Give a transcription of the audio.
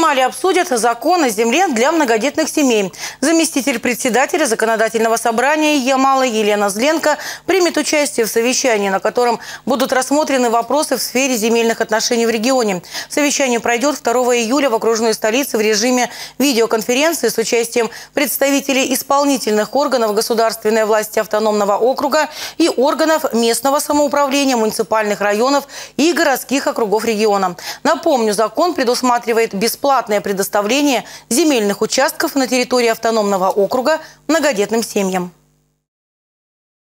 Ямале обсудят закон о земле для многодетных семей. Заместитель председателя законодательного собрания Ямала Елена Зленко примет участие в совещании, на котором будут рассмотрены вопросы в сфере земельных отношений в регионе. Совещание пройдет 2 июля в окружной столице в режиме видеоконференции с участием представителей исполнительных органов государственной власти автономного округа и органов местного самоуправления, муниципальных районов и городских округов региона. Напомню, закон предусматривает без бесплатное предоставление земельных участков на территории автономного округа многодетным семьям.